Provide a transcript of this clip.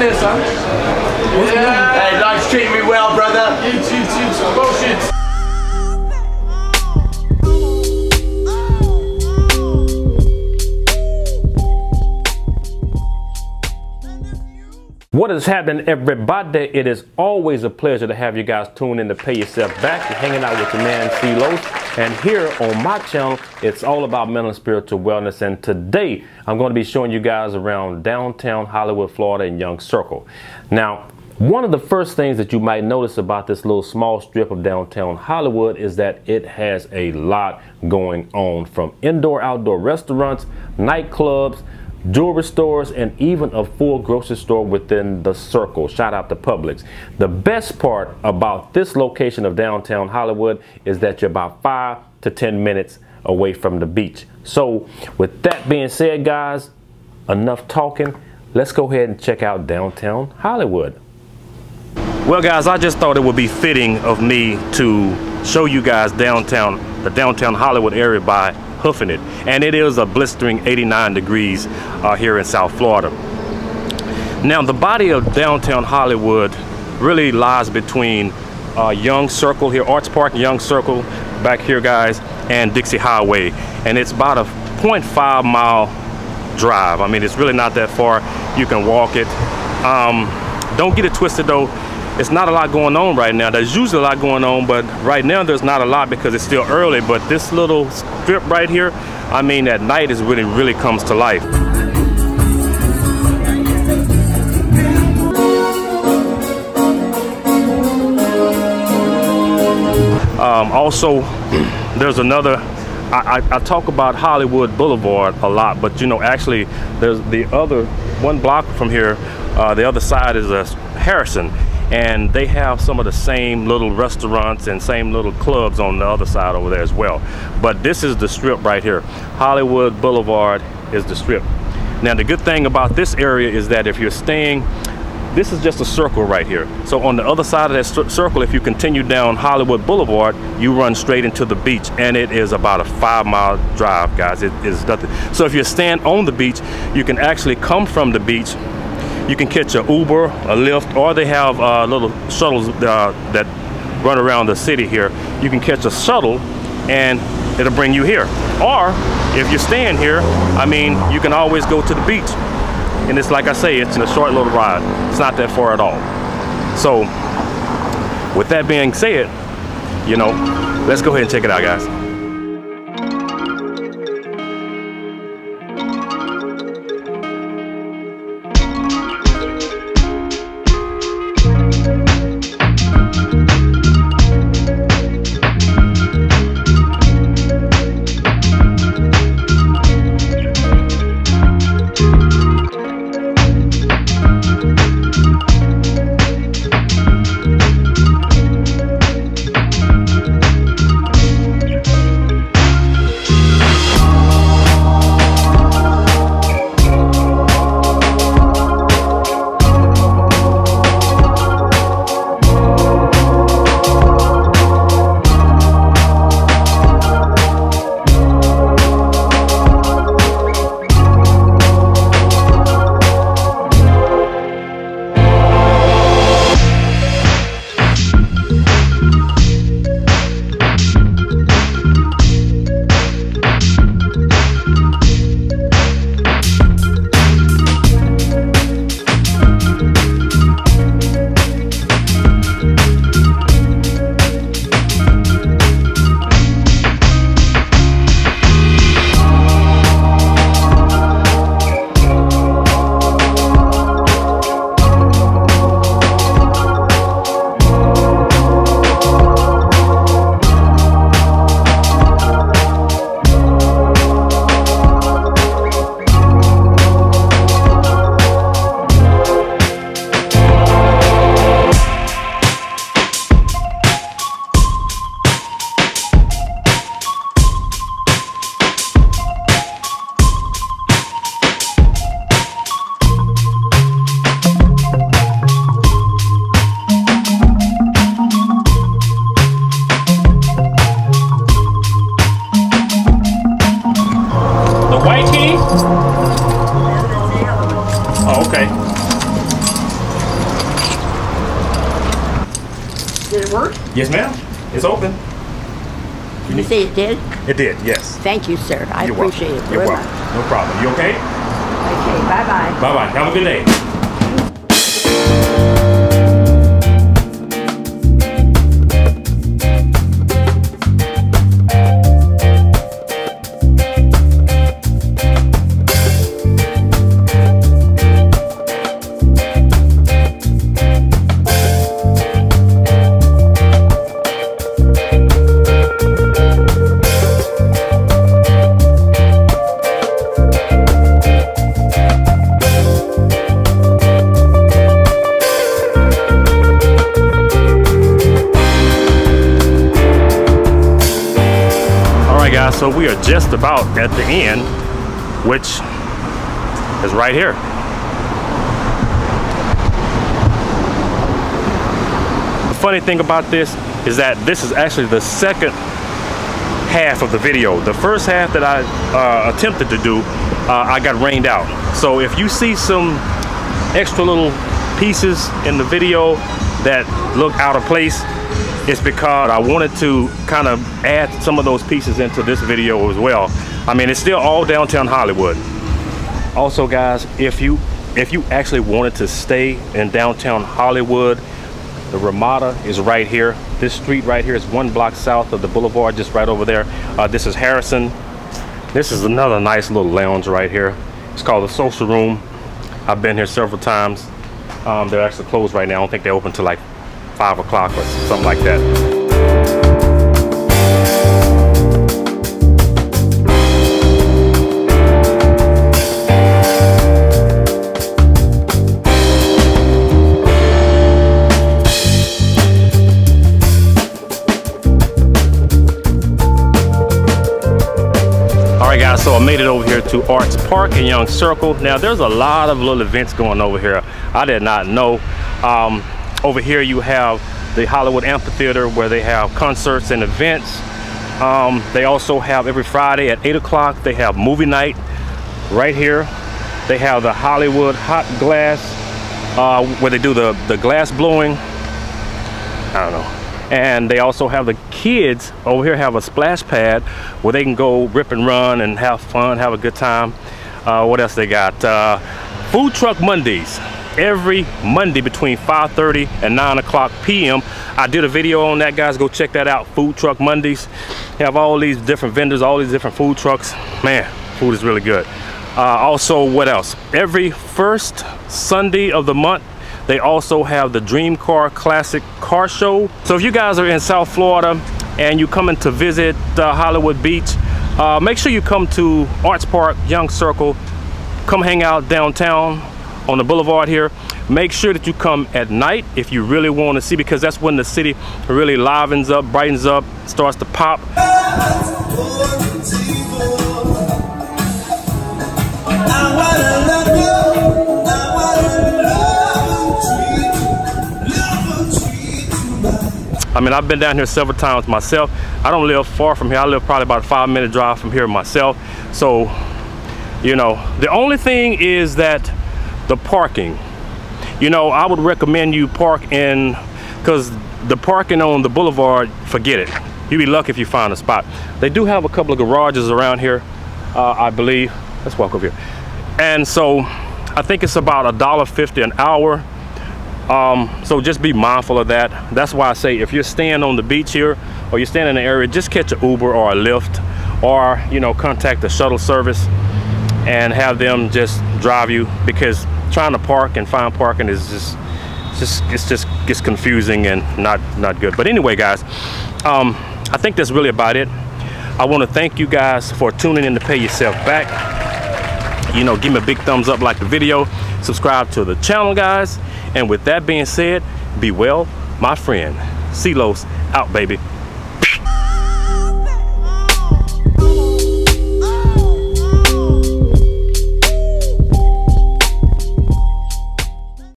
there, son. Yeah. Hey, life's treating me well, brother. Eat, eat, eat. Bullshit. What is happening, everybody? It is always a pleasure to have you guys tune in to Pay Yourself Back. You're hanging out with your man, C-Los. And here on my channel, it's all about mental and spiritual wellness. And today, I'm going to be showing you guys around downtown Hollywood, Florida, and Young Circle. Now, one of the first things that you might notice about this little small strip of downtown Hollywood is that it has a lot going on from indoor, outdoor restaurants, nightclubs, jewelry stores, and even a full grocery store within the circle. Shout out to Publix. The best part about this location of downtown Hollywood is that you're about five to 10 minutes away from the beach. So with that being said, guys, enough talking. Let's go ahead and check out downtown Hollywood. Well, guys, I just thought it would be fitting of me to show you guys downtown, the downtown Hollywood area by hoofing it. And it is a blistering 89 degrees uh, here in South Florida. Now, the body of downtown Hollywood really lies between uh, Young Circle here, Arts Park, Young Circle back here, guys, and Dixie Highway. And it's about a 0.5 mile drive. I mean, it's really not that far. You can walk it. Um, don't get it twisted though it's not a lot going on right now. There's usually a lot going on, but right now there's not a lot because it's still early. But this little strip right here, I mean, at night is when it really comes to life. Um, also, there's another I, I, talk about Hollywood Boulevard a lot, but you know, actually, there's the other one block from here. Uh, the other side is uh, Harrison, and they have some of the same little restaurants and same little clubs on the other side over there as well. But this is the strip right here. Hollywood Boulevard is the strip. Now the good thing about this area is that if you're staying this is just a circle right here. So on the other side of that circle if you continue down Hollywood Boulevard you run straight into the beach and it is about a five mile drive guys. It is nothing. So if you're staying on the beach you can actually come from the beach you can catch an Uber, a Lyft, or they have uh, little shuttles uh, that run around the city here. You can catch a shuttle and it'll bring you here. Or if you're staying here, I mean, you can always go to the beach. And it's like I say, it's a short little ride. It's not that far at all. So with that being said, you know, let's go ahead and check it out, guys. Yes, ma'am. It's open. You say it did? It did, yes. Thank you, sir. I You're appreciate welcome. it You're very welcome. No problem. You okay? Okay, bye-bye. Bye bye. Have a good day. So we are just about at the end, which is right here. The funny thing about this is that this is actually the second half of the video. The first half that I uh, attempted to do, uh, I got rained out. So if you see some extra little pieces in the video that look out of place, it's because I wanted to kind of add some of those pieces into this video as well. I mean, it's still all downtown Hollywood. Also, guys, if you if you actually wanted to stay in downtown Hollywood, the Ramada is right here. This street right here is one block south of the boulevard, just right over there. Uh, this is Harrison. This is another nice little lounge right here. It's called the Social Room. I've been here several times. Um, they're actually closed right now. I don't think they open till like five o'clock or something like that. All right, guys, so I made it over here to Arts Park in Young Circle. Now, there's a lot of little events going over here. I did not know. Um, over here, you have the Hollywood Amphitheater where they have concerts and events. Um, they also have every Friday at 8 o'clock, they have movie night right here. They have the Hollywood Hot Glass uh, where they do the, the glass blowing. I don't know. And they also have the kids over here have a splash pad where they can go rip and run and have fun, have a good time. Uh, what else they got? Uh, Food Truck Mondays. Every Monday between 5.30 and 9 o'clock p.m. I did a video on that, guys. Go check that out. Food Truck Mondays. Have all these different vendors, all these different food trucks. Man, food is really good. Uh, also, what else? Every first Sunday of the month, they also have the Dream Car Classic Car Show. So if you guys are in South Florida and you're coming to visit uh, Hollywood Beach, uh, make sure you come to Arts Park, Young Circle. Come hang out downtown on the boulevard here. Make sure that you come at night if you really want to see because that's when the city really livens up, brightens up, starts to pop. I mean, I've been down here several times myself. I don't live far from here. I live probably about a five minute drive from here myself. So, you know, the only thing is that the parking. You know, I would recommend you park in, because the parking on the boulevard, forget it. You'd be lucky if you find a spot. They do have a couple of garages around here, uh, I believe. Let's walk over here. And so I think it's about a dollar fifty an hour. Um, so just be mindful of that. That's why I say if you're staying on the beach here or you're staying in the area, just catch an Uber or a Lyft or, you know, contact the shuttle service and have them just drive you because trying to park and find parking is just, just it's just gets confusing and not, not good. But anyway, guys, um, I think that's really about it. I want to thank you guys for tuning in to Pay Yourself Back you know give me a big thumbs up like the video subscribe to the channel guys and with that being said be well my friend Celos out baby